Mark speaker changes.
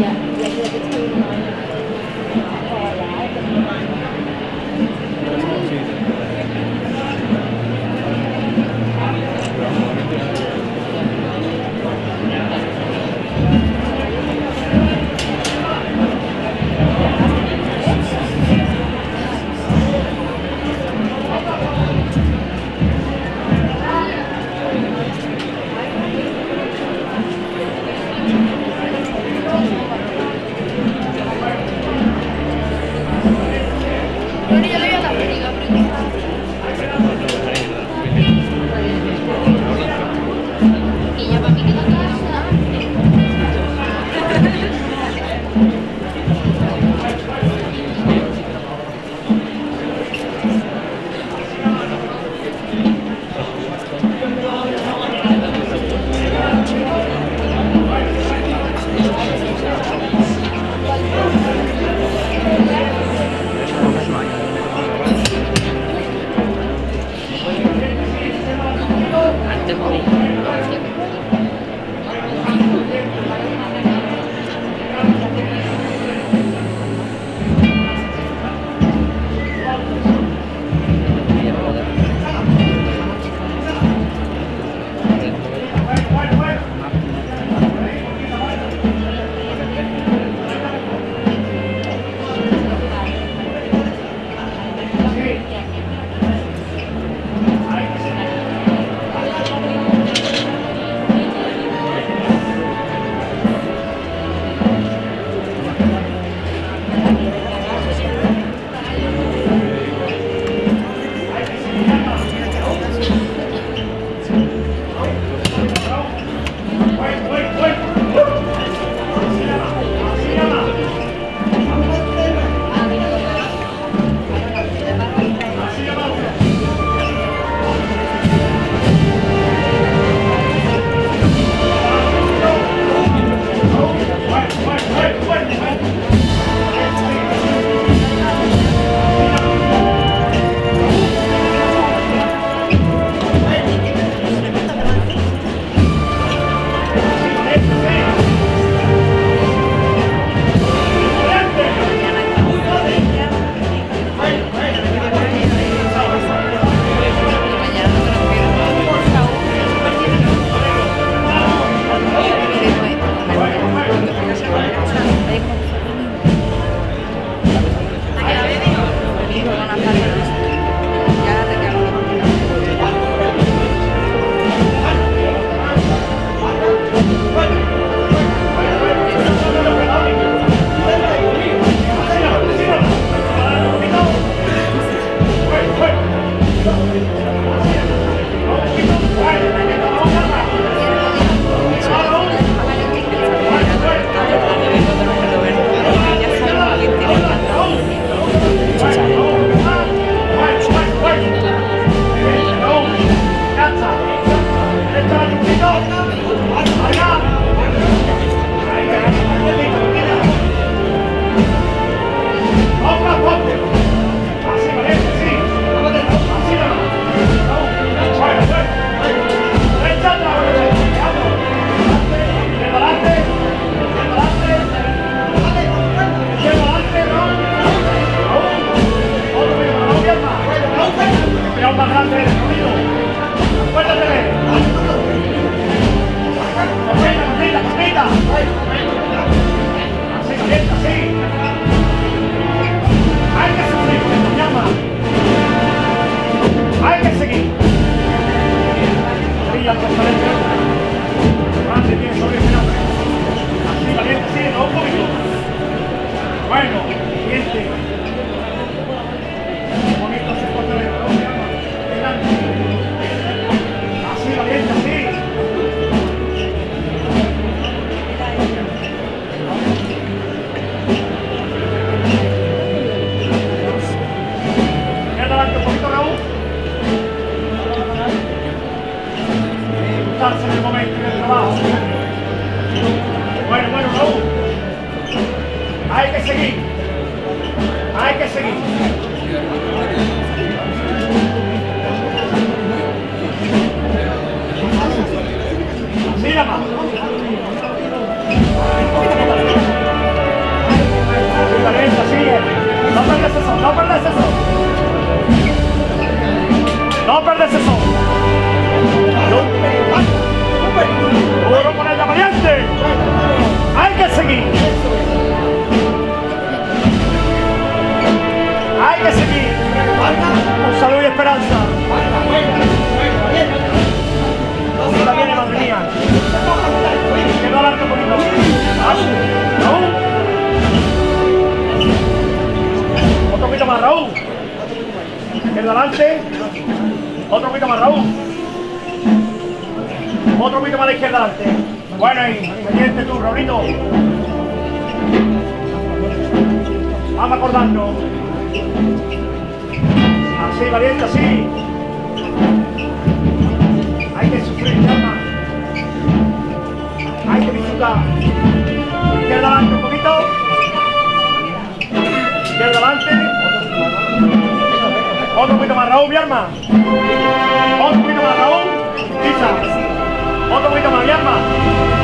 Speaker 1: Yeah. definitely. Bueno, siguiente. en el momento del trabajo. Bueno, bueno, Raúl. Hay que seguir. Hay que seguir. Mira, mamá. No perdes eso, no perdes eso. No perdes eso. Queda adelante. Otro poquito más, Raúl. Otro poquito más a la izquierda adelante. Bueno, ahí, pendiente tú, Raulito. Vamos acordando. Así, valiente, así. Hay que sufrir, llama. Hay que disfrutar. Izquierda adelante un poquito. Izquierda adelante. Otro poquito más, Raúl, mi. Otro poquito más, Raúl. Pisa. Otro poquito más, mi.